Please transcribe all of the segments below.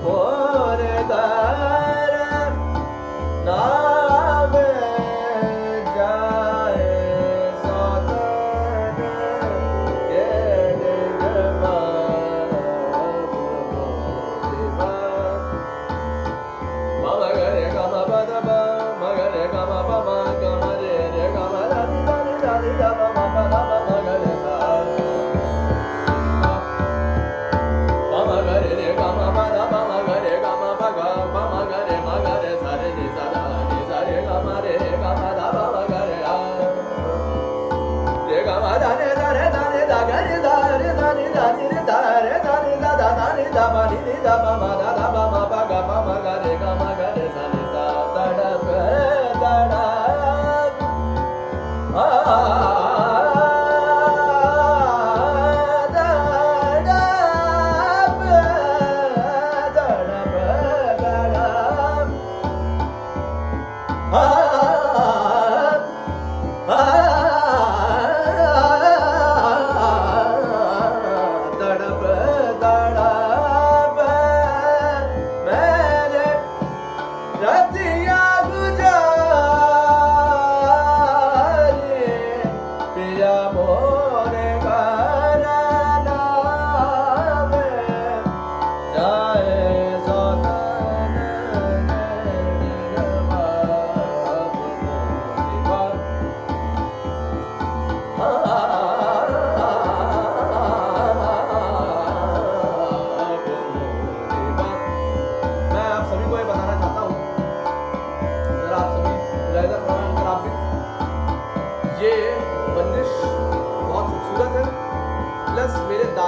Oh da ma ni da ma ma da Yeah.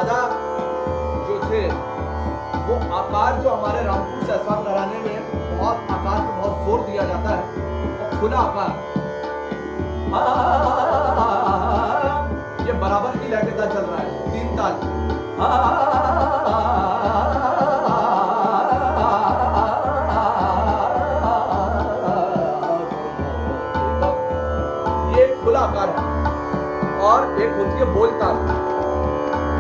दादा जो थे, वो आकार जो हमारे रामपुर से आसान घराने में बहुत आकार को बहुत ज़ोर दिया जाता है और खुला आकार। ये बराबर की लय के साथ चल रहा है, तीन ताल। ये खुला आकार है, और एक होती है बोलता है